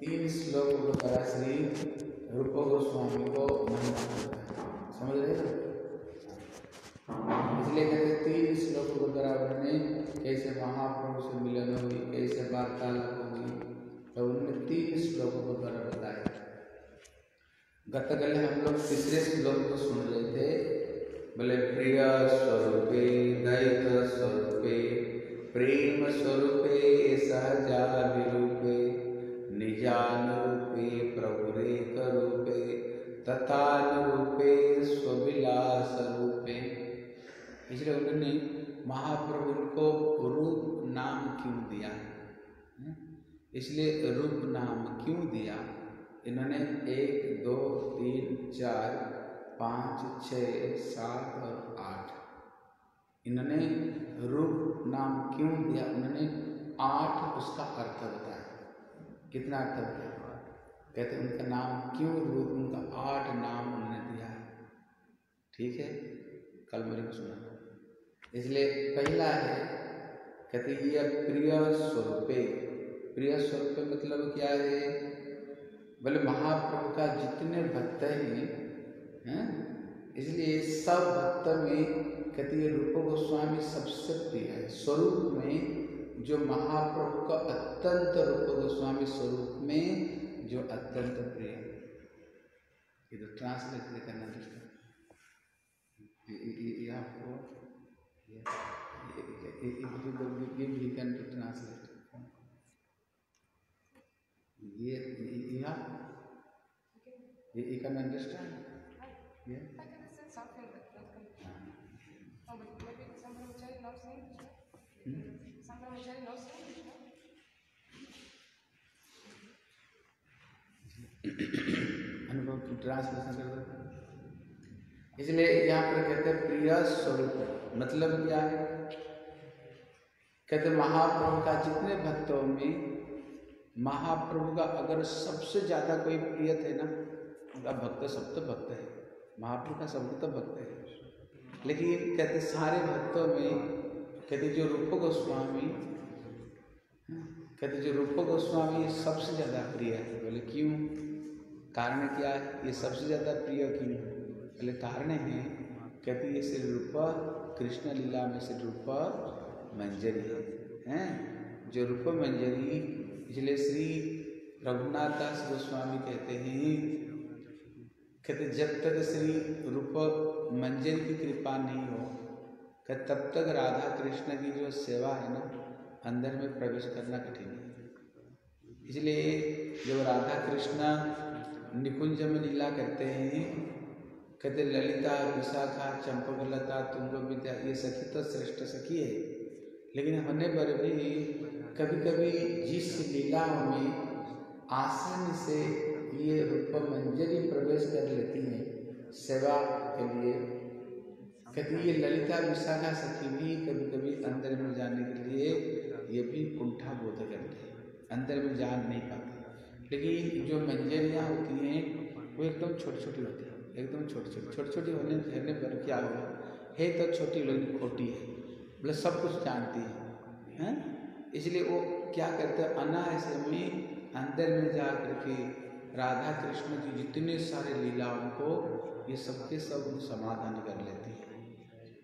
तीन श्लोकों द्वारा श्री रूप गोस्वामी को समझ रहे इसलिए कहते तीन श्लोकों के द्वारा उन्होंने, कैसे महाप्रभु से मिलन हुई कैसे वार्तालाप हुई तो उन्होंने तीन श्लोकों के द्वारा बताया। गत गले हम लोग तीसरे श्लोक को सुन रहे थे, बोले, प्रिय स्वरूपे दैत स्वरूपे प्रेम स्वरूपे सहजा विरूपे निजानुरूपे प्रभुरेक रूपे तथानुरूपे स्वविलास रूपे इसलिए उन्होंने महाप्रभु को रूप नाम क्यों दिया? है इसलिए रूप नाम क्यों दिया? इन्होंने एक, दो, तीन, चार, पाँच छ सात और आठ। इन्होंने रूप नाम क्यों दिया? उन्होंने आठ उसका अर्थ बताया। कितना अर्थ बताया? कहते उनका नाम क्यों रूप, उनका आठ नाम उन्होंने दिया है। ठीक है? कल मेरे को सुना इसलिए पहला है, कहते यह प्रिय स्वरूपे। प्रिय स्वरूप मतलब क्या है? बोले, महाप्रभु का जितने भक्त हैं हैं इसलिए सब भक्त में कहते हैं रूप गोस्वामी सबसे प्रिय है। स्वरूप में जो महाप्रभु का अत्यंत रूप गोस्वामी स्वरूप में जो अत्यंत प्रिय है। ये तो ट्रांसलेट करना ये आपको translate ये you can understand? Yeah अनुभव की ट्रांसलेशन कर इसलिए यहाँ पर कहते हैं, प्रिय स्वरूप। मतलब क्या है? कहते महाप्रभु का जितने भक्तों में महाप्रभु का अगर सबसे ज़्यादा कोई प्रिय थे ना, उनका भक्त सब तो भक्त है। महाप्रभु का सब तो भक्त है। लेकिन कहते सारे भक्तों में कहते जो रूप गोस्वामी कहते जो रूप गोस्वामी सबसे ज़्यादा प्रिय है। बोले, क्यों? कारण क्या है? ये सबसे ज़्यादा प्रिय क्यों? बोले, कारण है, कहते ये श्री रूप, कृष्ण लीला में श्री रूप, मंजरी है। हैं? जो रूप, मंजरी, इसलिए श्री रघुनाथ दास गोस्वामी कहते हैं, कहते जब तक श्री रूप, मंजरी की कृपा नहीं हो कहते तब तक राधा कृष्ण की जो सेवा है ना, अंदर में प्रवेश करना कठिन है। इसलिए जब राधा कृष्ण निकुंज में लीला करते हैं, कहते ललिता, विशाखा, चंपकलता तुंग विद्या ये सखी तो श्रेष्ठ सखी है। लेकिन होने पर भी कभी कभी जिस लीला में आसानी से ये रूप मंजरी प्रवेश कर लेती हैं, सेवा के लिए कहती ये ललिता विशाखा सखी भी कभी कभी अंदर में जाने के लिए, ये भी कुंठा बोध करते हैं। अंदर में जा नहीं पाते। लेकिन जो मंजरियाँ होती हैं, वो एकदम छोटी छोटी होती है। एकदम छोटी छोटी छोटी छोटी होने होने पर क्या होगा? है तो छोटी लेकिन खोटी है। बोले सब कुछ जानती है। हैं? इसलिए वो क्या करते हैं? अनायास में अंदर में जा करके राधा कृष्ण की जितने सारे लीलाओं को ये सबके सब समाधान कर लेते है।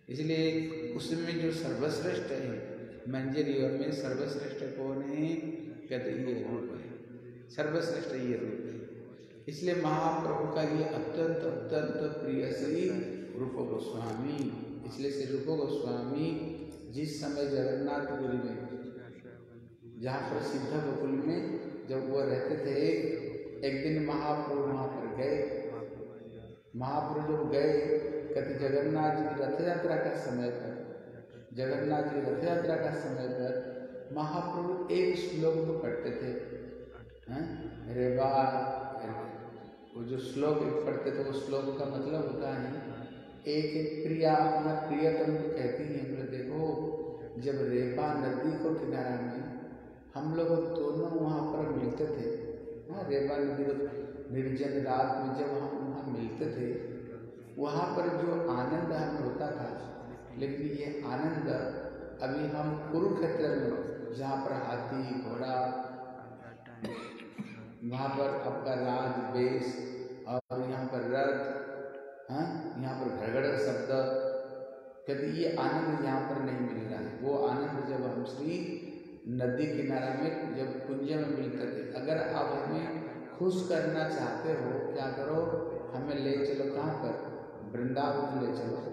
इसलिए उसमें जो सर्वश्रेष्ठ है मंजरियों में सर्वश्रेष्ठ कौन है? कहते ये रूप है। सर्वश्रेष्ठ ये रूप है। इसलिए महाप्रभु का ये अत्यंत अत्यंत प्रिय श्री रूप गोस्वामी, इसलिए श्री रूप गोस्वामी जिस समय जगन्नाथपुरी में, जहाँ पर सिद्ध गोकुल में जब वो रहते थे, एक दिन महाप्रभु वहाँ पर गए। महाप्रभु जब गए कहते जगन्नाथ जी की रथ यात्रा का समय पर जगन्नाथ जी रथ यात्रा का समय पर महाप्रभु एक श्लोक को पढ़ते थे। रेवा वो जो श्लोक पढ़ते थे, वो श्लोक का मतलब होता है, एक एक प्रिया अपना प्रियतम को कहती है, बोले, देखो, जब रेपा नदी को किनारा में हम लोग दोनों वहाँ पर मिलते थे हाँ रेपा नदी निर्जन रात में जब हम वहाँ मिलते थे वहाँ पर जो आनंद हमें होता था, लेकिन ये आनंद अभी हम कुरुक्षेत्र में, जहाँ पर हाथी, घोड़ा, वहाँ पर आपका राज, बेस और यहाँ पर रथ हाँ यहाँ पर घड़गड़ शब्द कहते ये आनंद यहाँ पर नहीं मिल रहा है। वो आनंद जब हम श्री नदी किनारे में, जब कुंज में मिलकर के, अगर आप हमें खुश करना चाहते हो, क्या करो? हमें ले चलो कहाँ पर? वृंदावन ले चलो।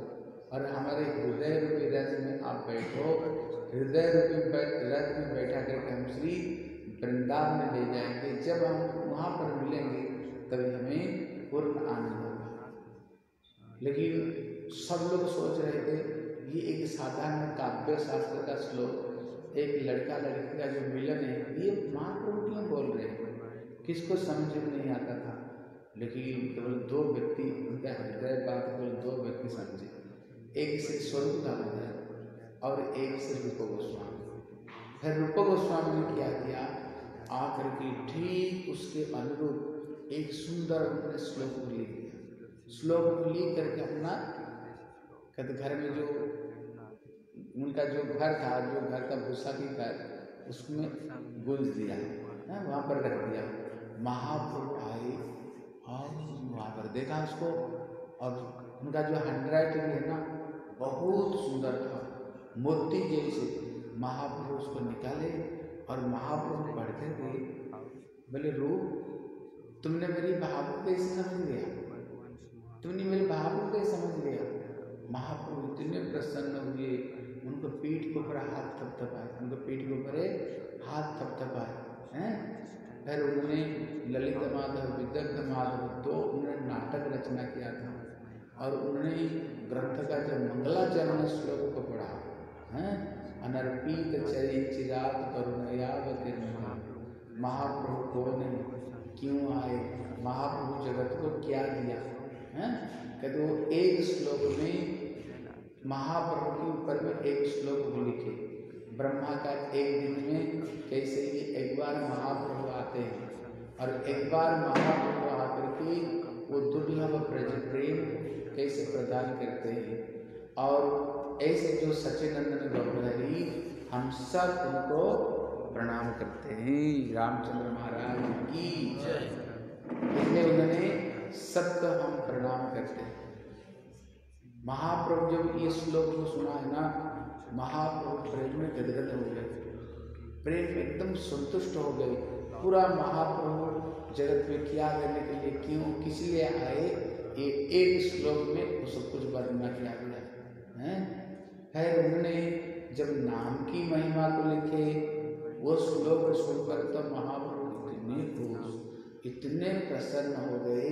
और हमारे हृदय रूपी रथ में आप बैठो। हृदय रूपी रथ में बैठा करके हम श्री वृंदावन में ले जाएँगे। जब हम वहाँ पर मिलेंगे, तभी हमें पूर्ण आनंद होगा। लेकिन सब लोग सोच रहे थे, ये एक साधारण काव्य शास्त्र का श्लोक, एक लड़का लड़की का जो मिलन है, ये महाप्रभु क्यों बोल रहे हैं। किसको समझ में नहीं आता लेकिन केवल दो व्यक्ति उनका हृदय बात केवल दो व्यक्ति समझे। एक से स्वरूप दामोदर और एक से रूप गोस्वामी। फिर रूप गोस्वामी ने क्या किया? आकर के ठीक उसके अनुरूप एक सुंदर अपने श्लोक लिख दिया। श्लोक लिख करके अपना कहते घर में जो उनका जो घर था, जो घर का भूसा भी घर उसमें गुंज दिया, है, वहाँ पर रख दिया। महाप्रभु आए और वहाँ पर देखा उसको और उनका जो हैंड राइटिंग है ना, बहुत सुंदर था। मोती जैसे महाप्रभु उसको निकाले और महाप्रभु पढ़ते थे बोले रूप तुमने मेरी भाव कैसे समझ गया तुमने मेरे भाव कैसे समझ गया महाप्रभु इतने प्रसन्न हुए। उनको पीठ के ऊपर हाथ थपथपाए, उनको पीठ के ऊपर हाथ थपथपाए, हैं? फिर उन्होंने ललित माधव, विदग्ध माधव दो उन्होंने नाटक रचना किया था। और उन्होंने ग्रंथ का जब मंगलाचरण श्लोक को पढ़ा, है? अनर्पित चरी चिराग करुणयावतीर्ण महाप्रभु कौन है? क्यों आए? महाप्रभु जगत को क्या दिया? है? कहते वो एक श्लोक में महाप्रभु के ऊपर में एक श्लोक लिखे। ब्रह्मा का एक दिन में कैसे एक बार महाप्रभु आते हैं। और एक बार महाप्रभु आकर के वो दुर्लभ प्रज प्रेम कैसे प्रदान करते हैं। और ऐसे जो सचिनंदन गौरहरी हम सब उनको प्रणाम करते हैं। रामचंद्र महाराज की इसलिए उन्होंने सबको हम प्रणाम करते हैं। महाप्रभु जब ये श्लोक को सुना है ना, महाप्रभु प्रेम में गदगद हो गए। प्रेम में एकदम संतुष्ट हो गए। पूरा महाप्रभु जगत में क्या करने के लिए क्यों, किस लिए आए, ये एक श्लोक में वो सब कुछ वर्णना किया गया है। फिर उन्होंने जब नाम की महिमा को लिखे, वो श्लोक सुनकर तो महाप्रभु इतने खुश, इतने प्रसन्न हो गए।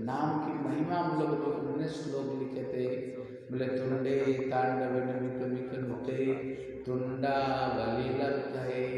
नाम की महिमा हम लोग जो उन्होंने श्लोक लिखे थे, बोले, तुंडे तांडव नमित मिकुते तुंडा बलिलब्धे कर्णा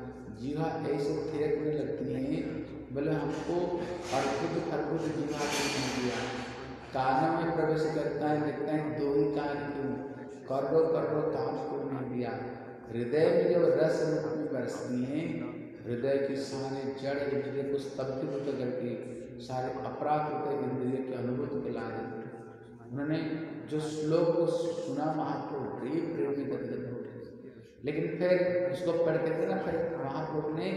जीवा ऐसे थिरकने लगती है बोले हमको अद्भुत अद्भुत जीवा नहीं दिया कानों में प्रवेश करता है, देखता है, दो ही कान क्यों? करो करो काम क्यों नहीं दिया? हृदय में जब रस रूप में बरसती हैं, हृदय की सारे जड़ इंद्रिय को स्तब्ध करके सारे अपराध इंद्रिय के अनुभूति को ला देते उन्होंने जो श्लोक को सुना महाप्रभु प्रेम प्रेम में लेकिन फिर उसको पढ़ करके ना फिर महाप्रभु ने,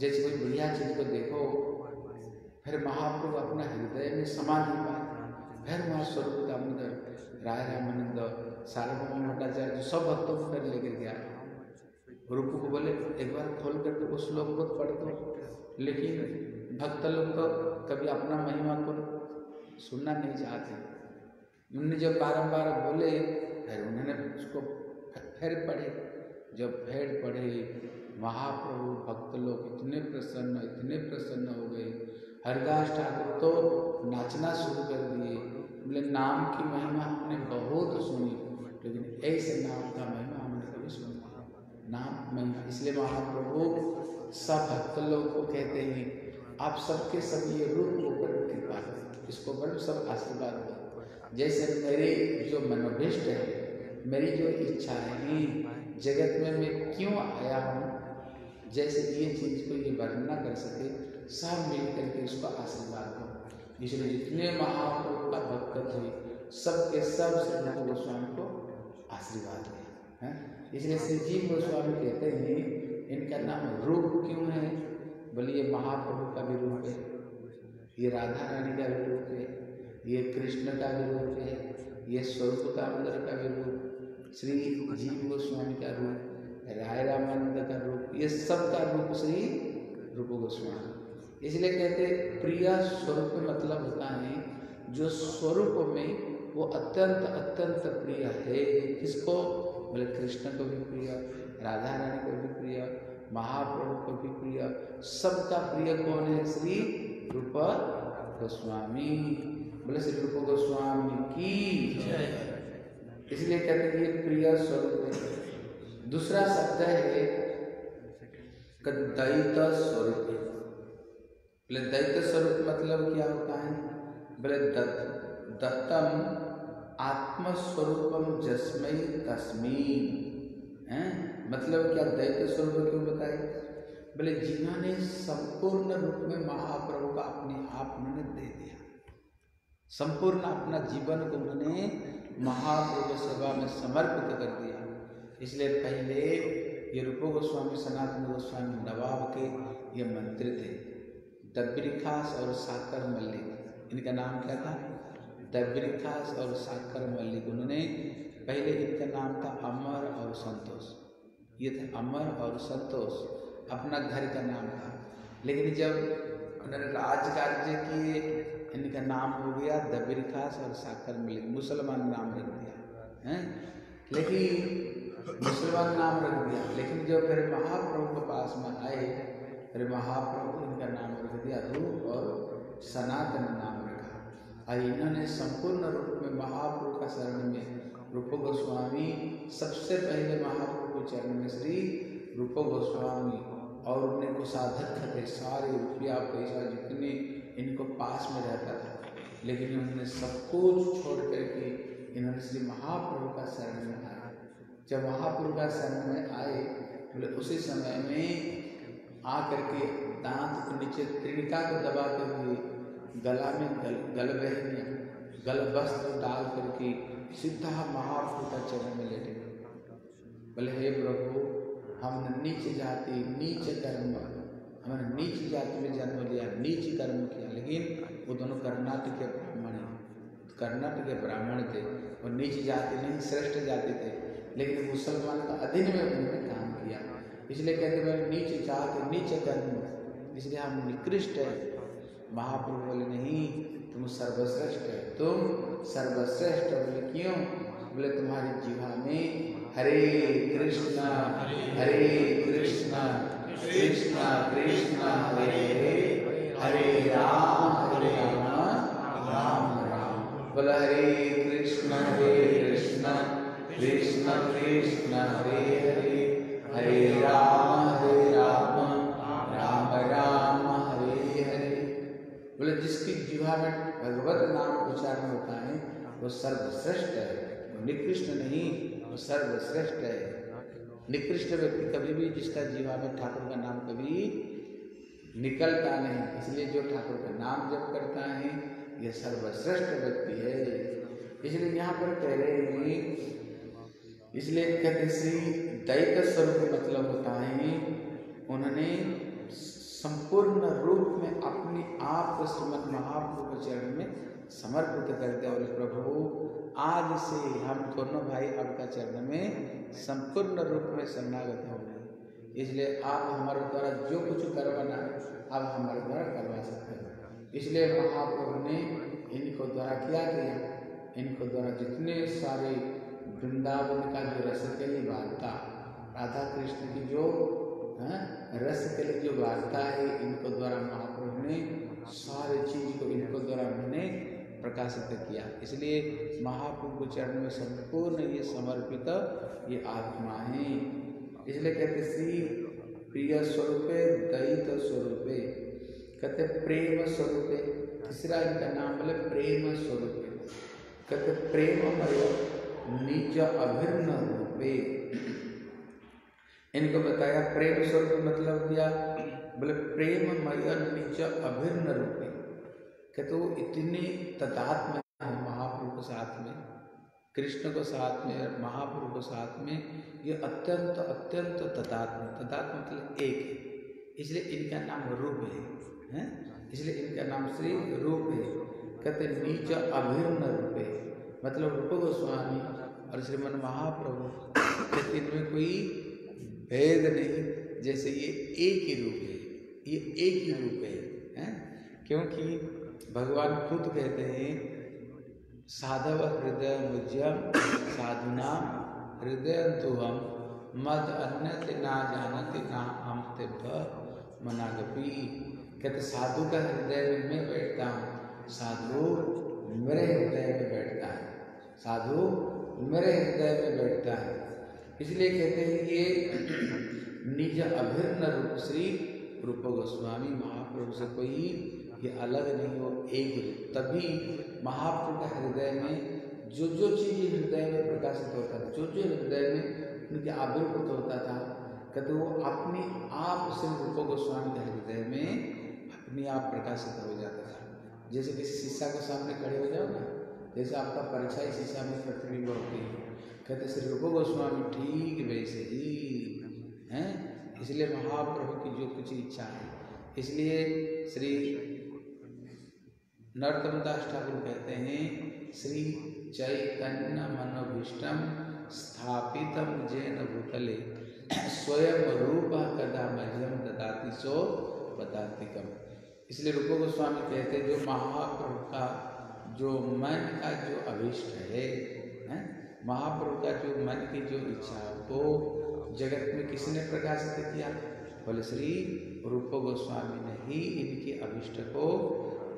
जैसे कोई बढ़िया चीज़ को देखो, फिर महाप्रभु अपना हृदय में समा नहीं पाए। फिर वहाँ स्वरूप दामोदर राय रामानंद, सार्वभौम भट्टाचार्य सब भक्तों को फिर लेकर गया। रूप को बोले, एक बार खोल करके उस श्लोक को पढ़ दो लेकिन भक्त लोग तो कभी अपना महिमा को सुनना नहीं चाहते। उन्होंने जब बारंबार बोले, फिर उन्होंने उसको फिर पढ़े। जब फिर पढ़े महाप्रभु भक्त लोग इतने प्रसन्न इतने प्रसन्न हो गए। हरदास ठाकुर तो नाचना शुरू कर दिए। बोले, नाम की महिमा हमने बहुत सुनी, लेकिन ऐसे नाम का महिमा हमने कभी सुना नाम, महिमा, इसलिए महाप्रभु सब भक्त लोग को कहते हैं, आप सबके सब ये रूप ऊपर कृपा करें। इसको बड़े सब आशीर्वाद दो। जैसे मेरे जो मनोभिष्ट है, मेरी जो इच्छा हैं जगत में मैं क्यों आया हूँ? जैसे ये चीज़ को ये वर्णन कर सके, सब मिल करके उसको आशीर्वाद दो। इसलिए जितने महाप्रभु का भक्त थे सब श्री रूप गोस्वामी को आशीर्वाद दिया है? इसलिए श्री जीव गोस्वामी कहते हैं, इनका नाम रूप क्यों है? बोले, ये महाप्रभु का भी रूप है, ये राधा रानी का भी रूप है, ये कृष्ण का भी रूप है, ये स्वरूप कामंदर का भी रूप श्री जीव गोस्वामी का रूप, राय रामानंद का रूप, ये सब का रूप श्री रूप गोस्वामी। इसलिए कहते प्रिय स्वरूप मतलब होता है, जो स्वरूप में वो अत्यंत अत्यंत प्रिय है। किसको? बोले, कृष्ण को भी प्रिय, राधा रानी को भी प्रिय, महाप्रभु को भी प्रिय। सबका प्रिय कौन है? श्री रूप गोस्वामी। बोले, श्री रूप गोस्वामी की इसलिए कहते हैं ये प्रिय स्वरूप है। दूसरा शब्द है दैत स्वरूप। बोले दैत स्वरूप मतलब क्या होता है? बोले दत्तम आत्मस्वरूपम जस्मय तस्मीन है? मतलब क्या दैत्य स्वरूप क्यों बताए? बोले, जिन्होंने संपूर्ण रूप में महाप्रभु का अपने आप उन्होंने दे दिया। संपूर्ण अपना जीवन को उन्होंने महाप्रभु सेवा में समर्पित कर दिया। इसलिए पहले ये रूप गोस्वामी सनातन गोस्वामी नवाब के ये मंत्री थे। दब्रिखास और साकर मल्लिक, इनका नाम क्या था? दब्रिखास और साकर मल्लिक, उन्होंने पहले इनका नाम था अमर और संतोष। ये थे अमर और संतोष, अपना घर का नाम था। लेकिन जब उन्होंने राज कार्य किए इनका नाम हो गया दबिरखास और साकर मल्लिक मुसलमान नाम रख दिया, है? लेकिन मुसलमान नाम रख दिया। लेकिन जब फिर महाप्रभु के पास में आए, फिर महाप्रभु इनका नाम रख दिया रूप और सनातन नाम रखा। और इन्होंने संपूर्ण रूप में महाप्रभु का शरण में रूप गोस्वामी, सबसे पहले महाप्रभु चरण में श्री रूप गोस्वामी और उन्हें को साधक थे सारे रुपया पैसा जितने इनको पास में रहता था। लेकिन उन्होंने सब कुछ छोड़ करके इन्होंने श्री महाप्रभु का शरण में आया। जब महाप्रभु का शरण में आए, बोले, उसी समय में आकर के दांत के नीचे त्रिणिका को दबाते हुए गला में गल गल बहनिया गल वस्त्र डाल करके सीधा महापुर का चरण में लेटे। बोले, हे प्रभु, हमने नीच जाति, नीच कर्म हमने नीच जाति में जन्म लिया, नीच कर्म किया, लेकिन वो दोनों कर्नाटक के ब्राह्मण हैं। कर्नाटक के ब्राह्मण थे और नीच जाति नहीं, श्रेष्ठ जाति थे, लेकिन मुसलमान का अधीन में उन्होंने काम किया। इसलिए कहते हैं, नीचे जात, नीचे कर्म इसलिए हम निकृष्ट है। महाप्रभु बोले, नहीं, तुम सर्वश्रेष्ठ है। तुम सर्वश्रेष्ठ बोले, क्यों? बोले, तुम्हारी जीवा में हरे कृष्णा हरे कृष्णा कृष्णा कृष्णा हरे हरे हरे राम हरे राम राम राम। बोला, हरे कृष्णा हरे कृष्णा, कृष्ण कृष्ण हरे हरे हरे राम हरे राम राम राम, हरे हरे। बोले, जिसकी जीवा में भगवत नाम उच्चारण होता है, वो सर्वश्रेष्ठ है। वो निकृष्ट नहीं, वो सर्वश्रेष्ठ है। निकृष्ट व्यक्ति कभी भी जिसका जीवा में ठाकुर का नाम कभी निकलता नहीं, इसलिए जो ठाकुर का नाम जप करता है, यह सर्वश्रेष्ठ व्यक्ति है। इसलिए यहाँ पर कह रहे हैं, इसलिए कहते श्री दैत स्वरूप मतलब होता है, उन्होंने संपूर्ण रूप में अपने आप को श्रीमद महाप्रभु चरण में समर्पित कर दिया। बोले प्रभु आज से हम दोनों भाई आपका चरण में संपूर्ण रूप में शरणागत हो गए। इसलिए आप हमारे द्वारा जो कुछ करवाना आप हमारे द्वारा करवा सकते हैं। इसलिए महाप्रभु ने इनको द्वारा क्या किया इनको द्वारा जितने सारे वृंदावन का जो रसकली वार्ता राधा कृष्ण की जो हाँ, रसकली जो वार्ता है इनको द्वारा महाप्रभु ने सारे चीज़ को इनको द्वारा उन्होंने प्रकाशित किया। इसलिए महाप्रभु चरण में संपूर्ण ये समर्पित ये आत्मा है। इसलिए कहते श्री प्रिय स्वरूपे, दयित स्वरूपे। कहते प्रेम स्वरूपे। तीसरा इनका नाम बोले प्रेम स्वरूपे। कहते प्रेममय निज अभिन्न रूपे। इनको बताया प्रेम स्वरूप मतलब क्या? बोले प्रेम प्रेममय निज अभिन्न रूपे। कहते वो इतने तदात्म है महाप्रभु के साथ में, कृष्ण को साथ में और महाप्रभु को साथ में ये अत्यंत अत्यंत तदात्म तदात्म मतलब एक है। इसलिए इनका नाम रूप है, हैं? इसलिए इनका नाम श्री रूप है। कहते नीच अभिन्न रूप है। मतलब रूप गोस्वामी और श्रीमन महाप्रभु कहते इनमें कोई भेद नहीं। जैसे ये एक ही रूप है, ये एक ही रूप है, हैं? क्योंकि भगवान खुद कहते हैं, साधव हृदय मुज्जम साधुना हृदय तो हम मद अन्य ना जानते ना हम तिब्ब मनागपी। कहते, साधु का हृदय में बैठता हूँ, साधु मेरे हृदय में बैठता है, साधु मेरे हृदय में बैठता है। इसलिए कहते हैं, ये निज अभिन्न रूप श्री रूप गोस्वामी महाप्रभु से कोई ये अलग नहीं हो, एक ही। तभी महाप्रभु का हृदय में जो जो चीज़ हृदय में प्रकाशित होता था जो जो हृदय में उनके आविर्भूत होता था, कहते वो अपने आप से रूप गोस्वामी के हृदय में अपने आप प्रकाशित हो जाता था। जैसे किसी शीशा के सामने खड़े हो जाओ ना, जैसे आपका ही शीशा में प्रतिबिंब होती है, कहते श्री रूप गोस्वामी ठीक वैसे ही हैं। इसलिए महाप्रभु की जो कुछ इच्छा है, इसलिए श्री नरोत्तम दास ठाकुर कहते हैं श्री चैतन्य मनोभीष्टम स्थापित जैन भूतले स्वयं रूप कदा मध्यम ददाति सो बताती कम इसलिए रूप गोस्वामी कहते हैं जो महाप्रभु का जो मन का जो अभिष्ट है, है? महाप्रभु का जो मन की जो इच्छा को जगत में किसने प्रकाशित किया बोले श्री रूप गोस्वामी ने ही इनके अभिष्ट को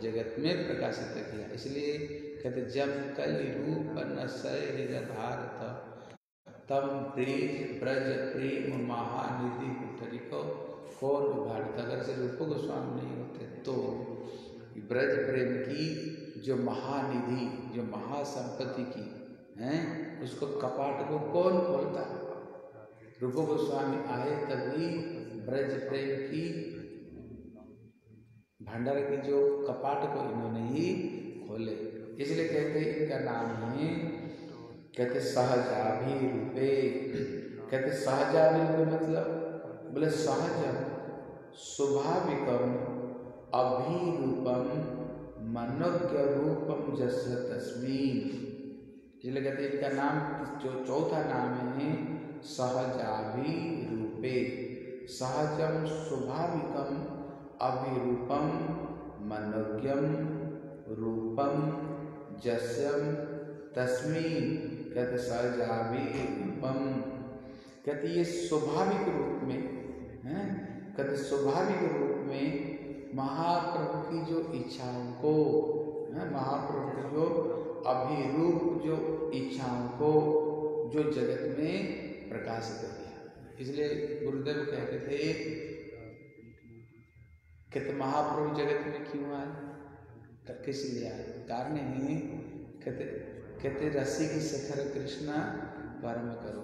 जगत में प्रकाशित किया। इसलिए कहते जम कल रूप नधारत तम प्रेम ब्रज प्रेम महानिधि कुठरी को कौन उभारत? अगर से रूप गोस्वामी नहीं होते तो ब्रज प्रेम की जो महानिधि, जो महासंपत्ति की, हैं, उसको कपाट को कौन खोलता? रूप गोस्वामी आए तभी ब्रज प्रेम की भंडार की जो कपाट को इन्होंने ही खोले। इसलिए कहते इनका नाम है, कहते सहजाभी रूपे। कहते सहजाभी रूपे मतलब बोले, सहज स्वाभाविकम अभिरूपम मनोज्ञ रूपम जस तस्मीन इसलिए कहते इनका नाम, जो चौथा नाम है, सहजाभि रूपे। सहजम स्वाभाविकम अभिरूपम मनोज्ञम रूपम जस्यम तस्मीन कहते रूपम। कहते ये स्वाभाविक रूप में, है? कहते स्वाभाविक रूप में महाप्रभु की जो इच्छाओं को महाप्रभु की जो अभिरूप जो इच्छाओं को जो जगत में प्रकाशित किया। इसलिए गुरुदेव कहते थे कहते, महाप्रभु जगत में क्यों आए? तो किस लिए आए कारण है, कहते कहते रसी की शिखर कृष्णा परम करो।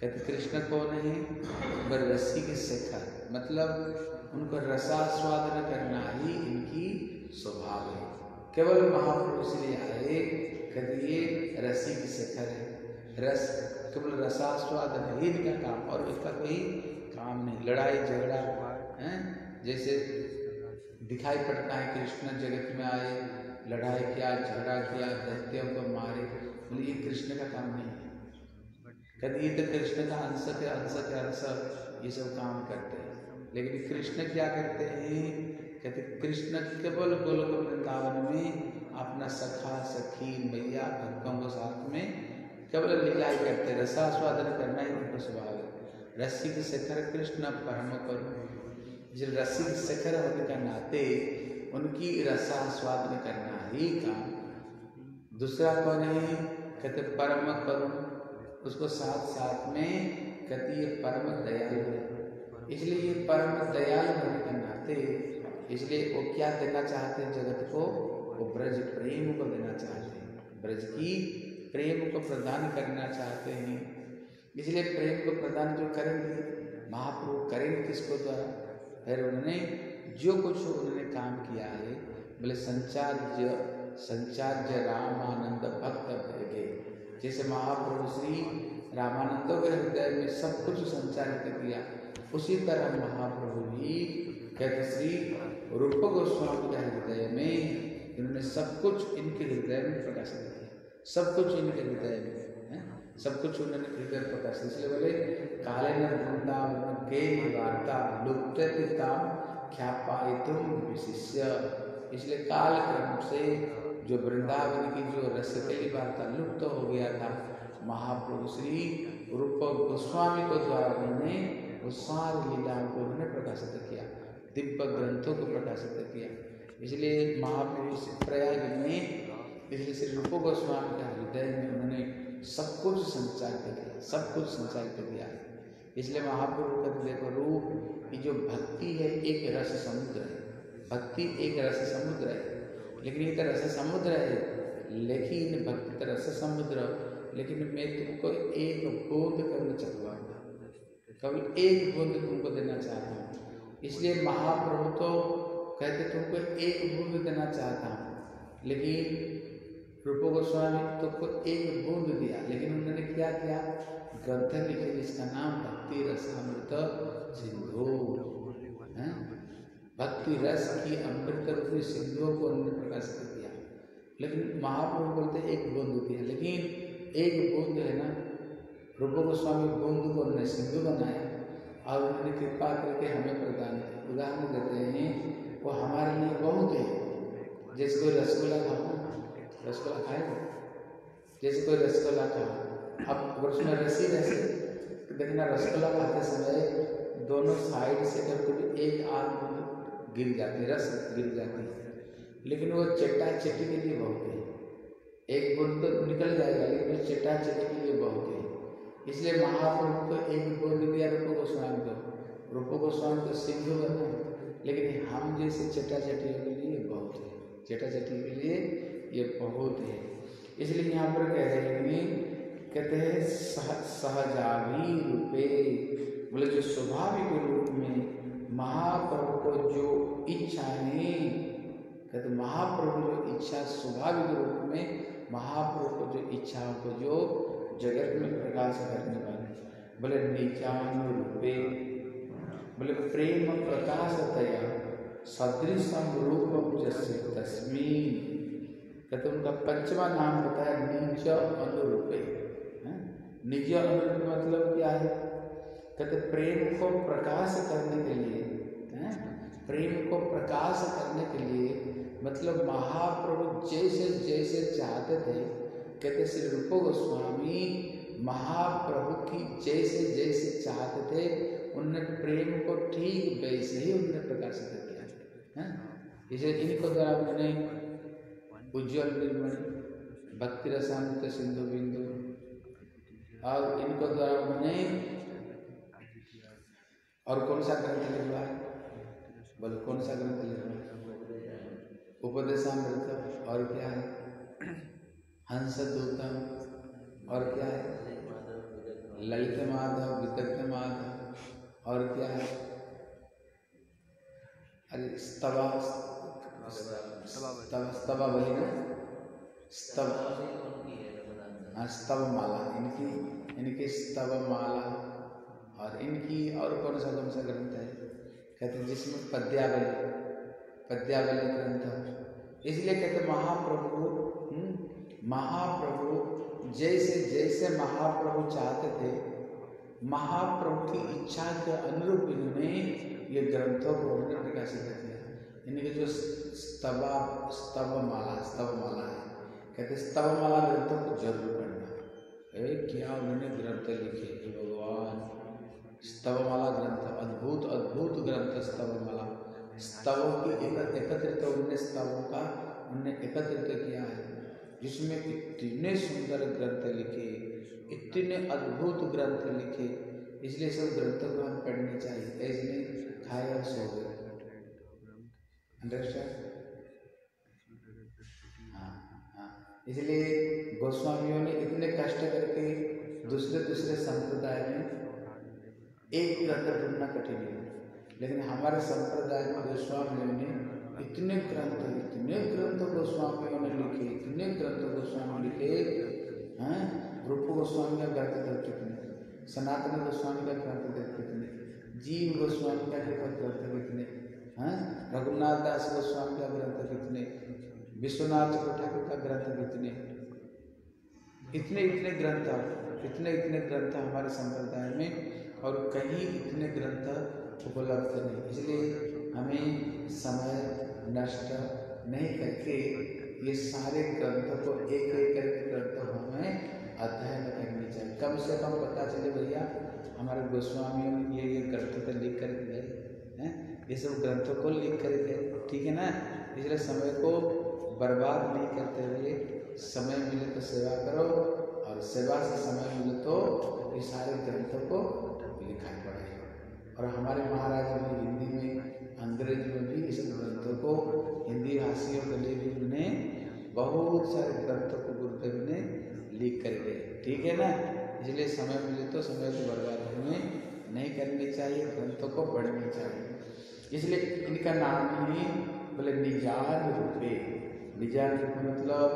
कहते, कृष्ण कौन है? पर रस्सी की शिखर मतलब उनको रसास्वादन करना ही इनकी स्वभाव है। केवल महाप्रभु इसलिए आए, कहते, ये रसी की शिखर है। रस, केवल रसास्वाद नहीं इनका काम, और इसका कोई काम नहीं। लड़ाई, झगड़ा, है? जैसे दिखाई पड़ता है कृष्ण जगत में आए, लड़ाई किया, झगड़ा किया दैत्यों को मारे, बोले, ये कृष्ण का काम नहीं है। कभी ये तो कृष्ण का अंश के अंश के अंश ये सब काम करते हैं। लेकिन कृष्ण क्या करते हैं? कहते, कृष्ण केवल गोलक वृंदावन में अपना सखा, सखी, मैया, भक्तों के साथ में केवल लीला ही। करते रसास्वादन करना ही उनका स्वभाव है। रस्सी के शिखर कृष्ण परम करो जो रस्सी के शिखर होने का नाते, उनकी रसास्वादन करना ही काम। दूसरा कौन है? कहते, परम करुण। उसको साथ साथ में कहते, ये परम दयालु है। इसलिए ये परम दयालु होने के नाते, इसलिए वो क्या देना चाहते हैं जगत को? वो ब्रज प्रेम को देना चाहते हैं। ब्रज की प्रेम को प्रदान करना चाहते हैं। इसलिए प्रेम को प्रदान जो करेंगे, महाप्रभु करेंगे किसको द्वारा? फिर उन्होंने जो कुछ उन्होंने काम किया है, बोले, संचार्य संचार्य रामानंद भक्त भगे जैसे महाप्रभु श्री रामानंद के हृदय में सब कुछ संचारित किया, उसी तरह महाप्रभु भी कहते, श्री रूप गोस्वामी के हृदय में इन्होंने सब कुछ इनके हृदय में प्रकाशित किया, सब कुछ इनके हृदय में। सब कुछ उन्होंने हृदय प्रकाश इसलिए बोले। काले न वृंदावन के वार्ता, लुप्त ख्यापायितुम विशिष्य। इसलिए काल क्रम से जो वृंदावन की जो रसकली वार्ता लुप्त हो गया था, महाप्रभु श्री रूप गोस्वामी को द्वारा उन्होंने वो सारी लीलाओं को उन्होंने प्रकाशित किया, दिव्य ग्रंथों को प्रकाशित किया। इसलिए महाप्रभु प्रयाग में, इसलिए श्री रूप गोस्वामी का हृदय में उन्होंने सब कुछ संचालित किया सब कुछ संचार संचालित किया इसलिए महाप्रभु का देखो रूप की जो भक्ति है, एक रस समुद्र है। भक्ति एक रस समुद्र है। लेकिन एक रस समुद्र है, लेकिन भक्ति तो रस समुद्र, लेकिन मैं तुमको एक बोध करना चाहूँगा कभी एक बूंद तुमको देना चाहता हूँ। इसलिए महाप्रभु तो कहते तुमको एक बूंद देना चाहता हूँ। लेकिन रूप गोस्वामी तो को एक बूंद दिया, लेकिन उन्होंने क्या किया? ग्रंथ लिखे जिसका नाम भक्ति रसामृत सिंधु भक्ति रस की अमृत रूपी सिंधुओं को उन्होंने प्रकाशित किया लेकिन महाप्रभु बोलते एक बूंद दिया। लेकिन एक बूंद है ना, रूप गोस्वामी बूंद को उन्होंने सिंधु बनाया और उन्होंने कृपा करके हमें प्रदान किया। उदाहरण देते हैं, वो हमारे लिए बहुत है। जिसको रसगुल्ला खाओ रसगुल्ला खाएगा जैसे कोई रसगुल्ला खा। अब अगर उसमें रसी रसी तो देखना रसगुल्ला खाते समय दोनों साइड से कभी एक आग गिर जाती है, रस गिर जाती है। लेकिन वो चट्टा चट्टी के लिए बहुत है। एक बूंद तो निकल जाएगा, लेकिन चट्टा चट्टी के लिए बहुत है। इसलिए महाप्रभु को एक बूंद दिया रूप गोस्वामी को रूप गोस्वामी को सिंधु बना लेकिन हम जैसे चट्टा चट्टी के लिए बहुत है। चट्टा चट्टी के लिए ये बहुत है। इसलिए यहाँ पर कह रहे हैं, कहते हैं, सह, सहजावी रूपे, बोले जो स्वाभाविक रूप में महाप्रभु को जो इच्छा है, कहते महाप्रभु जो इच्छा, स्वाभाविक रूप में महाप्रभु को जो इच्छाओं को जो जगत में प्रकाश करने वाले, बोले निचान रूपे, बोले प्रेम प्रकाश तया, सदृशम रूप जैसे तस्मीन। कहते उनका पंचमा नाम होता है निज अनुरूपे निज अनुरूप मतलब क्या है? कहते प्रेम को प्रकाश करने के लिए, है? प्रेम को प्रकाश करने के लिए मतलब महाप्रभु जैसे जैसे चाहते थे, कहते श्री रूप गोस्वामी महाप्रभु की जैसे जैसे चाहते थे, उनने प्रेम को ठीक वैसे ही उन्होंने प्रकाशित किया है? इसे इनको द्वारा उन्होंने उज्जवल निर्मणि भक्ति रसामृत सिंधु बिंदु और इनको द्वारा उन्होंने और कौन सा ग्रंथ लिखवा? है बोलो, कौन सा ग्रंथ लिखवा? उपदेशामृत, और क्या है? हंस दूतम और क्या है? ललित माधव विदग्ध माधव और क्या है? अरे स्तवा हाँ माला इनकी इनकी माला और इनकी और कौन सा कौन सा ग्रंथ है? कहते जिसमें पद्यावली पद्यावली ग्रंथ इसलिए कहते महाप्रभु महाप्रभु, जैसे जैसे महाप्रभु चाहते थे, महाप्रभु की इच्छा के अनुरूप इन्होंने ये ग्रंथों को उन्होंने प्रकाशित किया। इनके जो स्तवा स्तव माला स्तव माला है। कहते स्तव माला ग्रंथों को ज़रूर पढ़ना। अरे क्या उन्होंने ग्रंथ लिखे हे भगवान? स्तव माला ग्रंथ, अद्भुत अद्भुत ग्रंथ स्तव माला स्तवों की एकत्रित उन्होंने स्तवों का उन्होंने एकत्रित किया है। जिसमें इतने सुंदर ग्रंथ लिखे, इतने अद्भुत ग्रंथ लिखे, इसलिए सब ग्रंथों को हम पढ़ने चाहिए। खाए और सो गए। अंडरस्टैंड हाँ हाँ। इसलिए गोस्वामियों ने इतने कष्ट करके दूसरे दूसरे संप्रदाय में एक ग्रंथ ढूंढना कठिन है। लेकिन हमारे संप्रदाय में गोस्वामियों ने इतने ग्रंथ इतने ग्रंथ गोस्वामियों ने लिखे, इतने ग्रंथ गोस्वामी लिखे, हैं? रूप गोस्वामी का ग्रंथ दे कितने, सनातन गोस्वामी का ग्रंथ दे कितने, जीव गोस्वामी का ग्रंथ कितने हैं? रघुनाथ दास गोस्वामी का ग्रंथ कितने विश्वनाथ ठाकुर का ग्रंथ कितने इतने इतने ग्रंथ, इतने इतने ग्रंथ हमारे संप्रदाय में और कहीं इतने ग्रंथ उपलब्ध नहीं। इसलिए हमें समय नष्ट नहीं करके ये सारे ग्रंथों को एक एक करके ग्रंथ हमें अध्ययन करनी चाहिए। कम से कम पता चले, भैया, हमारे गोस्वामियों ने ये ये ग्रंथ तो लिख कर गए, हैं? ये सब ग्रंथों को लिख कर गए ठीक है ना? इसलिए समय को बर्बाद नहीं करते हुए समय मिले तो सेवा करो और सेवा से समय मिले तो ये सारे ग्रंथों को लिखा पड़े और हमारे महाराज ने हिंदी में, अंग्रेज़ी में भी इस ग्रंथों को, हिंदी भाषियों के लिए भी उन्होंने बहुत सारे ग्रंथों को गुरुदेव ने लिख कर गए ठीक है ना? इसलिए समय मिले तो समय को बर्बाद हमें नहीं करनी चाहिए, ग्रंथों को पढ़नी चाहिए। इसलिए इनका नाम ही बोले निजान रूपे। रूप मतलब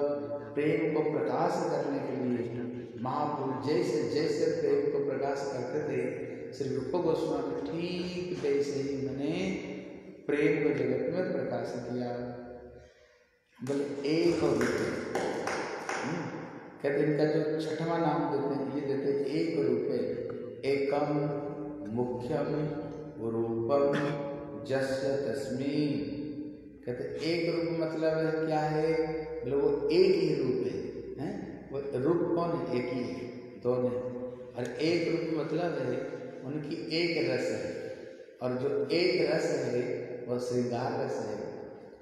प्रेम को प्रकाश करने के लिए। महापुरुष जैसे जैसे प्रेम को प्रकाश करते थे श्री रूप गोस्वामी ठीक वैसे ही मैंने प्रेम को जगत में प्रकाश किया। बोले एक रूप। हम्म, कहते इनका जो छठवा नाम देते हैं ये देते एक रूप। एकम मुख्यम रूपम। जस्य तस्मी कहते, एक रूप मतलब है, क्या है? बोले, वो एक ही रूप है, हैं? वो रूप कौन है? एक ही है दो नहीं और एक रूप मतलब है, उनकी एक रस है। और जो एक रस है वह श्रृंगार रस है।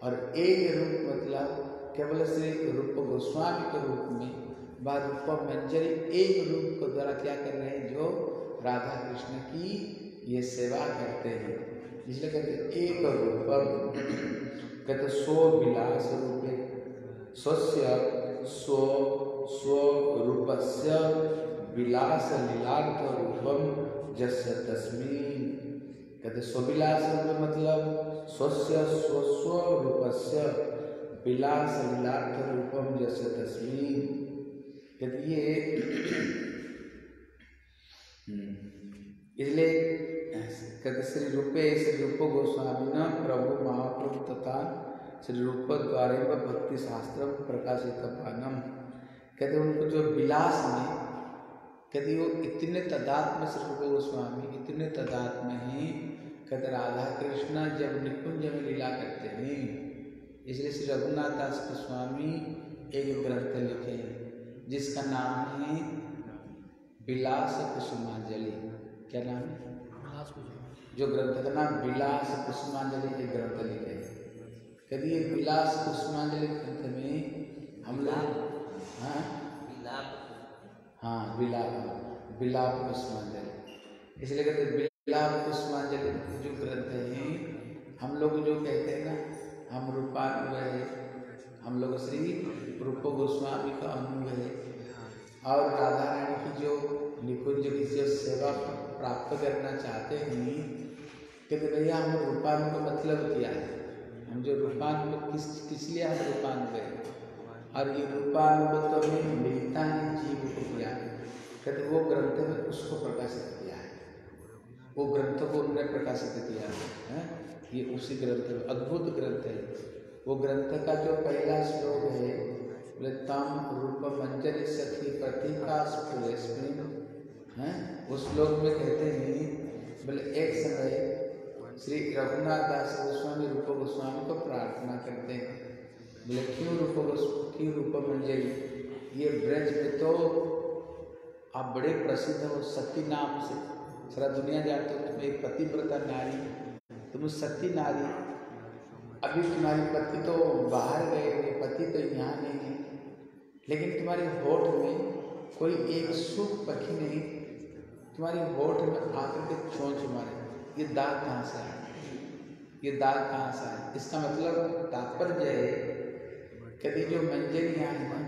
और एक रूप मतलब केवल श्री रूप गोस्वामी के रूप में व रूप मंजरी एक रूप को द्वारा क्या कर रहे हैं? जो राधा कृष्ण की ये सेवा करते हैं। इसलिए कहते एक रूपम कहते सो विलास रूपे स्वस्य स्व स्वरूपस्य विलास लीलार्थ रूपम जस्य तस्मीन। कहते स्वविलास रूप मतलब स्वस्य स्व स्वरूपस्य विलास लीलार्थ रूपम जस्य तस्मीन। कहते ये हम्म, इसलिए कहते श्री रूपे श्री रूप गोस्वामी न प्रभु महाप्रभु तथा श्री रूप द्वारे व भक्ति शास्त्र प्रकाशित पानम कहते उनको जो विलास में, कहते वो इतने तदात में श्री रूप गोस्वामी इतने तदात में ही, कहते राधा कृष्ण जब निकुंज में लीला करते हैं, इसलिए श्री रघुनाथ दास गोस्वामी एक ग्रंथ लिखे जिसका नाम है विलास कुसुमांजलि। क्या नाम है? जो ग्रंथ का नाम विलास पुष्पांजलि के ग्रंथ लिखे हैं। कहते ये विलास कुसुमांजलि ग्रंथ में हम लोग हाँ? हाँ विलाप। विलाप कुसुमांजलि इसलिए कहते हैं विलाप कुसुमांजलि जो ग्रंथ है हम लोग जो कहते हैं ना हम रूपानुग है। हम लोग श्री रूप गोस्वामी का अनुग है। और राधा रानी की जो निकुंज की जो सेवा प्राप्त करना चाहते हैं, कहते, भैया हम रूपानु का मतलब क्या है? हम जो रूपानु किस किस लिए हम रूपानु गए और ये रूपानु तो हमें मिलता है जीव को किया कहते, वो ग्रंथ में उसको प्रकाशित किया है। वो ग्रंथ को उन्होंने प्रकाशित किया है? ये उसी ग्रंथ में, अद्भुत ग्रंथ है। वो ग्रंथ का जो पहला श्लोक है, बोले, तम रूप मंजरी सखी प्रतीका स्फुरस्मिन हैं? उस श्लोक में कहते हैं बोले, एक समय श्री रघुनाथ दास गोस्वामी रूप गोस्वामी को प्रार्थना करते हैं। बोले, क्यों रूप क्यों रूप मंजरी? ये ब्रज में तो आप बड़े प्रसिद्ध हो, सती नाम से सारा दुनिया जानते हो तुम एक पतिव्रता नारी, तुम सती नारी, अभी तुम्हारी पति तो बाहर गए हुए पति तो यहाँ नहीं है, लेकिन तुम्हारे होठ में कोई एक सुख पखी नहीं तुम्हारी होठ में आकर के चोंच मारे। ये दाग कहाँ से आया ये दाग कहाँ से आया इसका मतलब तात्पर्य है कभी जो मंजरियाँ हैं ना,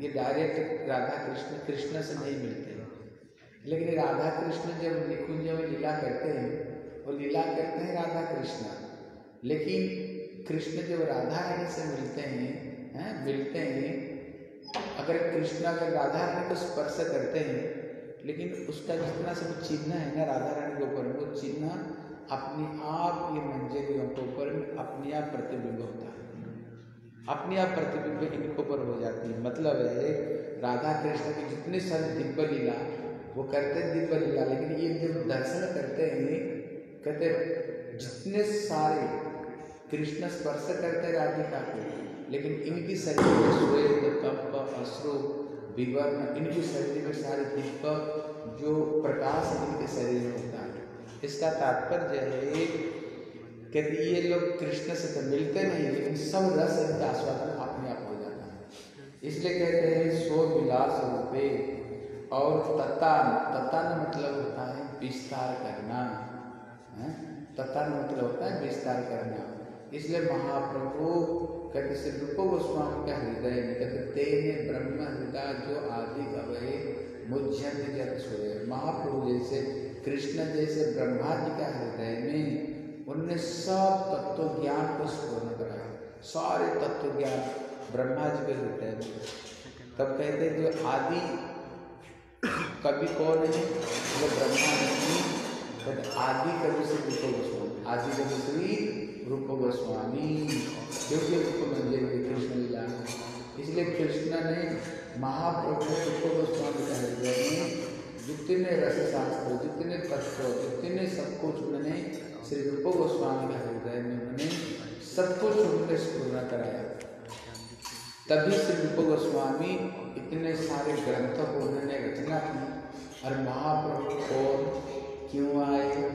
ये डायरेक्ट राधा कृष्ण कृष्ण से नहीं मिलते। लेकिन राधा कृष्ण जब निकुंज में लीला करते हैं, वो लीला करते हैं राधा कृष्ण लेकिन कृष्ण जब राधा रानी से मिलते हैं हैं, मिलते हैं, अगर कृष्ण अगर राधा रानी को स्पर्श करते हैं लेकिन उसका जितना सब चिन्ह है ना राधा रानी के ऊपर, वो चिन्ह अपने आप ये मंजरियों के ऊपर अपने आप प्रतिबिंब होता है। अपने आप प्रतिबिंब इनके ऊपर हो जाती है। मतलब है, राधा कृष्ण की जितनी सारी दिव्य लीला वो करते हैं दिव्य लीला लेकिन ये जब दर्शन करते हैं, कहते जितने सारे कृष्ण स्पर्श करते राधिका को, लेकिन इनकी शरीर में श्वेत कप, अश्रु विवर्ण इनकी शरीर में सारे दिव्य जो प्रकाश इनके शरीर में होता है। इसका तात्पर्य है कहते ये लोग कृष्ण से तो मिलते नहीं, लेकिन सब रस इनका आस्वादन अपने आप हो जाता है। इसलिए कहते हैं, सो विलास रूपे और तत्तान तत्तान मतलब होता है विस्तार करना, है? तत्तान मतलब होता है विस्तार करना। इसलिए महाप्रभु कहते श्री रूप गोस्वामी का हृदय में कहते तेने ब्रह्म हृदय जो आदि कवे मुझन जब सोए महाप्रभु जैसे, कृष्ण जैसे ब्रह्मा जी का हृदय में उनने सब तत्व ज्ञान को स्पूर्ण कराया सारे तत्व ज्ञान ब्रह्मा जी के हृदय में। तब कहते जो आदि कवि कौन है? वो ब्रह्मा कहते आदि कवि से रूप गोस्वामी आदि कवि श्री रूप गोस्वामी क्योंकि रूप मंदिर में कृष्ण लीला इसलिए कृष्ण ने महाप्रभु रूप गोस्वामी हृदय में जितने रस शास्त्र, जितने तत्व जितने सब कुछ उन्होंने श्री रूप गोस्वामी का हृदय में उन्होंने सब कुछ उनके पूर्ण कराया। तभी श्री रूप गोस्वामी इतने सारे ग्रंथों को उन्होंने रचना की और महाप्रभु कौन, क्यों आए?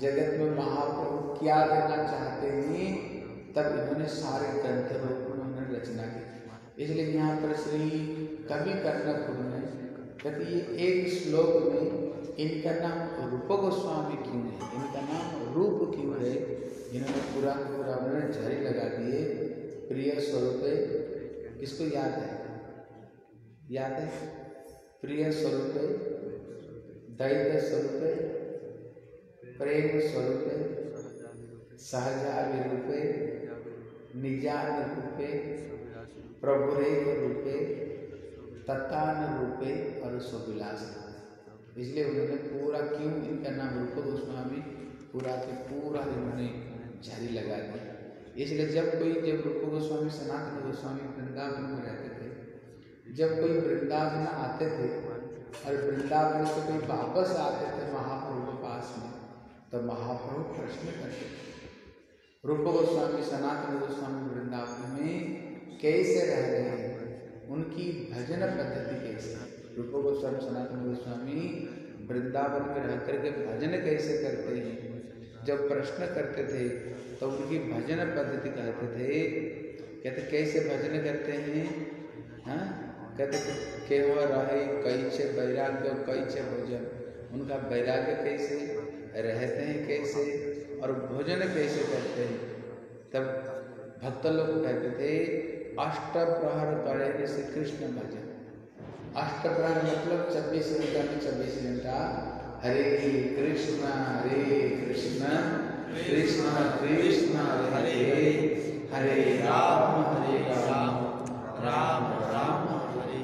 जगत में महाप्रभु क्या देना चाहते हैं? तब इन्होंने सारे ग्रंथ रूप में उन्होंने रचना की। इसलिए यहाँ पर श्री कवि कर्णपुर ने कहते ये एक श्लोक में इनका नाम रूप गोस्वामी क्यों है? इनका नाम रूप क्यों है? इन्होंने पूरा पूरा उन्होंने झरी लगा दिए। प्रिय स्वरूप, किसको याद है? याद है? प्रिय स्वरूप, दैत्य स्वरूप, प्रेम स्वरूप सहजावि रूपे निजान रूपे प्रभुरेव रूपे तत्तान रूपे और सुविलास इसलिए उन्होंने पूरा क्यों इनका नाम रूप गोस्वामी पूरा के पूरा इन्होंने झरी लगा दी इसलिए जब कोई जब रूप गोस्वामी सनातन गोस्वामी वृंदावन में रहते थे जब कोई वृंदावन आते थे और वृंदावन से कोई वापस आते थे महाप्रभु के पास में तो महाप्रभु प्रश्न करते थे रूप गोस्वामी सनातन गोस्वामी वृंदावन में कैसे रह रहे हैं? उनकी भजन पद्धति कैसे रूप गोस्वामी सनातन गोस्वामी वृंदावन में रह करके भजन कैसे करते हैं? जब प्रश्न करते थे तो उनकी भजन पद्धति कहते थे, कहते, कैसे भजन करते हैं? हाँ? कहते केवल रहे, कैसे वैराग्य, कैसे भोजन? उनका वैराग्य कैसे? रहते हैं कैसे? और भोजन कैसे करते तब भक्त लोग कहते थे अष्ट प्रहर करे से कृष्ण भजन। अष्ट प्रहर मतलब छब्बीस घंटा में छब्बीस घंटा। हरे कृष्ण हरे कृष्ण कृष्ण कृष्ण, हरे हरे राम हरे राम राम राम, हरे।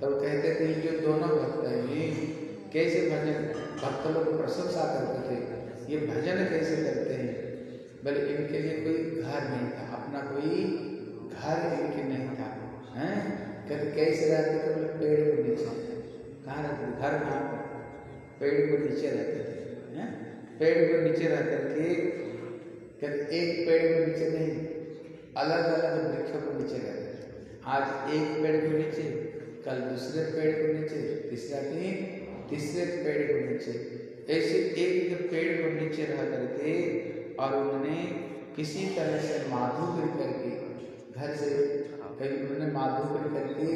तब कहते थे जो दोनों भक्त हैं कैसे भजन? भक्त लोग प्रशंसा करते थे। ये भजन कैसे करते हैं? बल्कि इनके लिए कोई घर नहीं था, अपना कोई घर इनके नहीं था। हैं? कहते, कैसे रहते थे? बोले, पेड़ के नीचे। कहाँ रहते थे? घर कहाँ पर पेड़ के नीचे रहते थे। हैं? पेड़ के नीचे रह करके कहते, एक पेड़ के नीचे नहीं अलग अलग वृक्षों को नीचे रहते थे। आज एक पेड़ के नीचे, कल दूसरे पेड़ को नीचे, तीसरा दिन तीसरे पेड़ को नीचे। ऐसे एक पेड़ के नीचे रह करके और उन्होंने किसी तरह से माधु माधुकर करके घर से, कहीं उन्होंने माधुकर करके,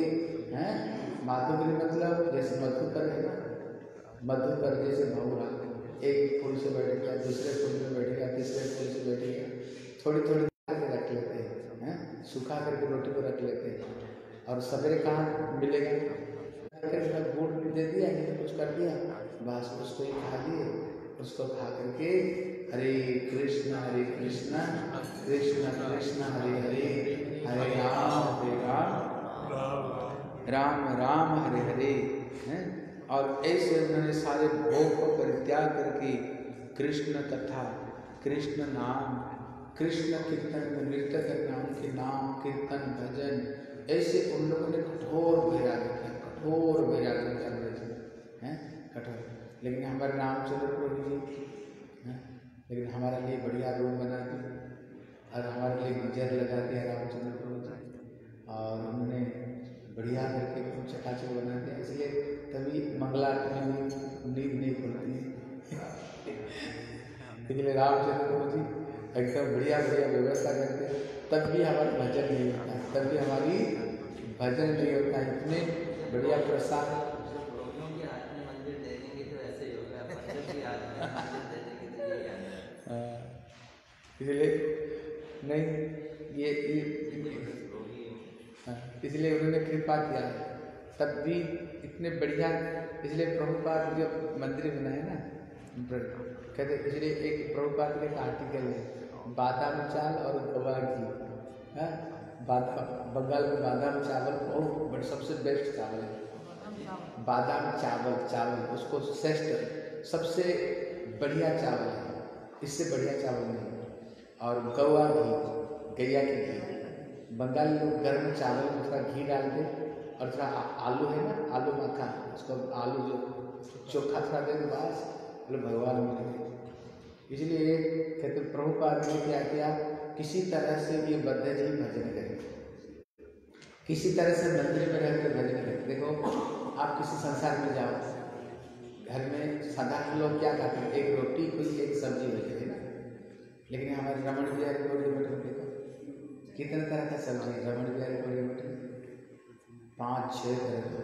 हैं? माधुकर मतलब जैसे मधुकर है ना? मधु पर जैसे भौरा एक फूल से बैठ गया, दूसरे फूल में बैठ गया, तीसरे फूल से बैठ गया। थोड़ी थोड़ी करके रख लेते हैं हैं? सुखा करके रोटी को रख लेते हैं। और सवेरे कहाँ मिलेगा करके गुड़ दे दिया कि कुछ कर दिया। बस उसको ही खा लिए। उसको खा करके हरे कृष्ण हरे कृष्ण कृष्ण कृष्ण, हरे हरे हरे राम हरे राम। राम राम, हरे हरे, हैं? और ऐसे उन्होंने सारे भोग को परित्याग करके कृष्ण कथा कृष्ण नाम, कृष्ण कीर्तन, नृत्य करना उनके नाम, कीर्तन, भजन, ऐसे उन लोगों ने कठोर वैराग्य किया, कठोर वैराग्य कर रहे थे हैं कठोर लेकिन हमारे रामचंद्र प्रभु जी हैं लेकिन हमारे लिए बढ़िया रूम बना दिया और हमारे लिए गुजर लगा दिया रामचंद्र प्रभु जी और उन्होंने बढ़िया करके एकदम चकाचक बना दिया इसलिए तभी मंगलाष्टमी में नींद नहीं खुलती है। इसलिए रामचंद्र प्रभु जी एकदम बढ़िया बढ़िया व्यवस्था करते हैं तब भी हमारा भजन नहीं होता है तब भी हमारी भजन नहीं होता। इतने बढ़िया प्रसाद लोगों के हाथ में मंदिर दे देंगे तो ऐसे ही होगा बच्चों के हाथ में मंदिर दे देंगे तो यही आना है। हाँ, इसलिए नहीं ये हाँ, इसलिए उन्होंने कृपा किया। तब भी इतने बढ़िया इसलिए प्रभुपाद जो मंदिर बनाए ना कहते इसलिए एक प्रभुपाद का आर्टिकल है बादाम चाल और गवा घी। हाँ? बंगाल में बादाम चावल बहुत सबसे बेस्ट चावल है। बादाम चावल चावल उसको श्रेष्ठ सबसे बढ़िया चावल है। इससे बढ़िया चावल नहीं। और गवा घी गैया की घी बंगाली लोग गर्म चावल में थोड़ा घी डाल दे और थोड़ा आलू है ना, आलू मक्खा उसको आलू जो चोखा थोड़ा दे दो बस, बोले भगवान मिल गए इसलिए कहते प्रभुपाद ने क्या किया? किसी तरह से ये बद्ध जी भजन करें। किसी तरह से मंदिर में रहकर भजन करें। देखो, आप किसी संसार में जाओ घर में साधारण लोग क्या खाते हैं? एक रोटी कोई एक सब्ज़ी होती है ना? लेकिन हमारे रमण बिहारी गौरी मठ देखो। कितने तरह का सब्ज़ी है? रमण बिहारी गौरी मठ में पाँच छः तरह का।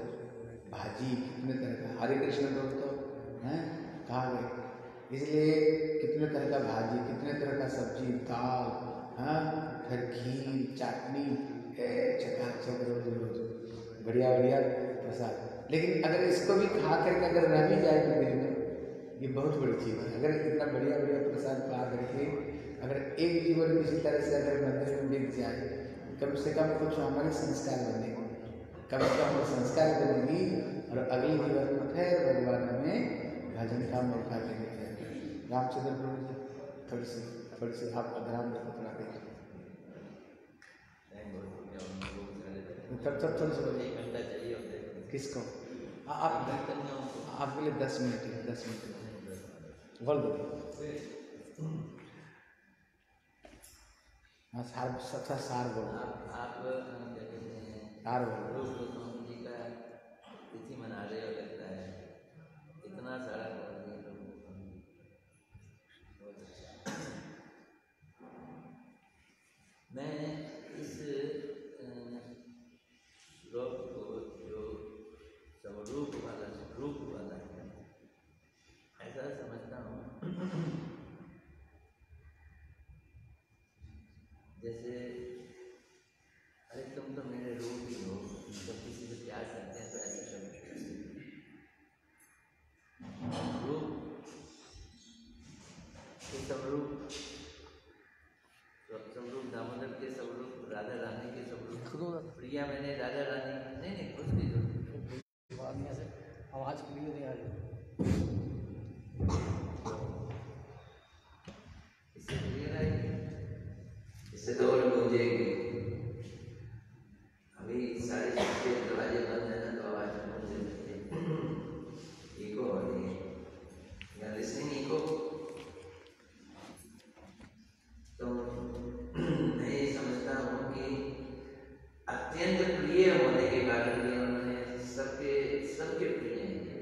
भाजी, कितने तरह का? हरे कृष्ण लोग तो हैं कहाँ गए। इसलिए कितने तरह का भाजी, कितने तरह का सब्ज़ी, दाल हाँ फिर खीर चटनी चकाचक रोज रोज बढ़िया बढ़िया प्रसाद। लेकिन अगर इसको भी खा करके अगर रह भी जाए तो दिल में ये बहुत बड़ी चीज़ है। अगर इतना बढ़िया बढ़िया प्रसाद खा करके अगर एक जीवन किसी तरह से अगर मंदिर में बीत जाए कम से कम कुछ हमारे संस्कार बनेंगे कम से कम संस्कार बनेगी और अगले जीवन में फिर भगवान हमें भजन का मौका देंगे। रामचंद्र प्रभु जी थोड़ी सी थोड़ी सी आप को थोड़ा देखें तब तब थोड़ी सी बोलिए। एक घंटा चाहिए होते हैं। किसको? आप आपके लिए दस मिनट है दस मिनट बोल दो। हाँ सार सबसे सार बोलो। आप सार बोलो। तिथि मना रहे हो लगता है इतना सारा मैं इस अ, श्लोक को जो स्वरूप वाला रूप वाला है ऐसा समझता हूँ जैसे अरे तुम तो मेरे रूप ही हो जब किसी से प्यार करते हैं तो ऐसे शब्द रूप के स्वरूप स्वरूप दामोदर के स्वरूप राधा रानी के स्वरूप प्रिया मैंने राधा रानी नहीं नहीं कुछ नहीं जो आवाज़ क्लियर नहीं आ रही इससे क्लियर आएगी इससे तो और गूंजेगी अभी सारे छक्के दरवाजे बंद है ना तो आवाज़ गूंजने लगती है इको हो रही है या लिसनिंग इको तो मैं ये समझता हूँ कि अत्यंत प्रिय होने के कारण भी उन्होंने सबके सबके प्रिय हैं ये।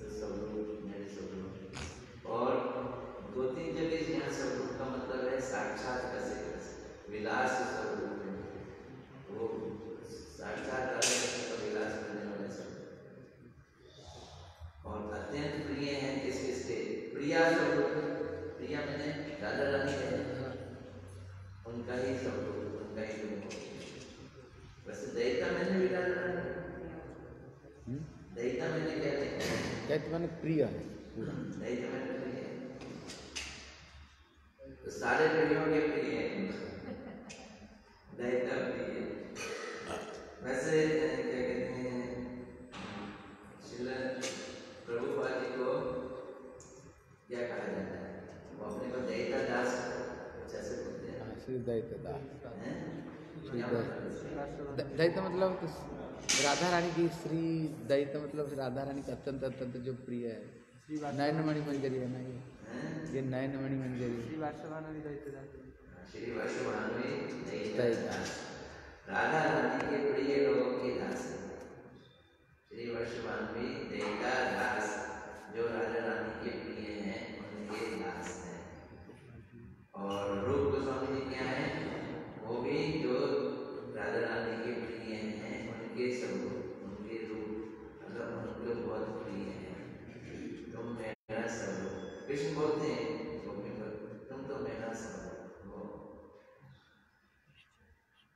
तो सब लोग मेरे सब लोग और दो तीन जगह यहाँ स्वरूप का मतलब है साक्षात कसे कसे विलास स्वरूप है वो साक्षात राधा कृष्ण का विलास करने वाले स्वरूप और राधा रानी है उनका ही सब लोग उनका ही लोग वैसे दैता मैंने भी राधा रानी हम्म? दैता मैंने क्या देखा दैत्य माने प्रिय है पूरा दैता मैंने प्रिय है तो सारे प्रियों के प्रिय हैं दैता प्रिय वैसे अ, क्या कहते हैं श्रील प्रभुपाद जी को क्या कहा जाता है वो अपने को दैता दास कुछ ऐसे बोलते हैं हाँ, क्या दैत्य। मतलब राधा रानी की श्री दैत्य मतलब राधा रानी का अत्यंत अत्यंत जो प्रिय है नयन मणि मंजरी है ना ये ये नयन मणि मंजरी दैता दैता। राधा रानी के प्रिय लोगों के दास। श्री दैता दास, जो राधा रानी के प्रिय हैं, उनके दास हैं और रूप गोस्वामी जी क्या है राधा रानी के प्रिय हैं उनके स्वरूप उनके रूप मतलब उनको बहुत प्रिय हैं तुम मेरा स्वरूप कृष्ण बोलते हैं गोपी को तुम तो मेरा स्वरूप हो।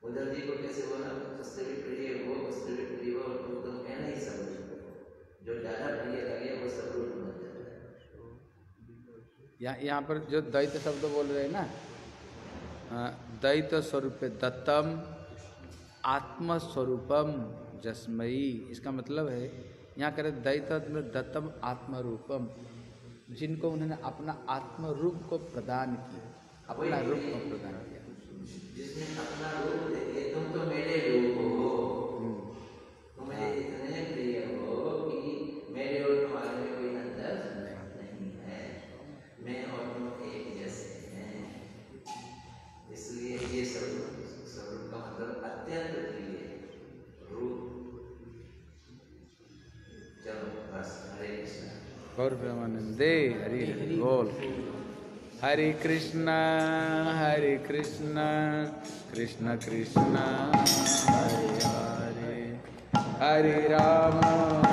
उधर जी को कैसे बोला? उससे भी प्रिय हो उससे भी प्रिय हो तुम तो मेरा ही हो। जो ज़्यादा प्रिय लगे वो स्वरूप बन जाता है। यहाँ यहाँ पर जो दैत्य शब्द बोल रहे हैं ना हाँ, दैत्य स्वरूप दत्तम आत्मस्वरूपम जसमयी। इसका मतलब है यहाँ कह रहे दैत मतलब दत्तम आत्मरूपम। जिनको उन्होंने अपना आत्मरूप को प्रदान किया अपना रूप को प्रदान किया। जिसने अपना रूप तो मेरे रूप गौर प्रेमानंदे हरि हरि बोल। हरे कृष्णा हरे कृष्णा, कृष्ण कृष्ण, हरे हरे। हरे राम।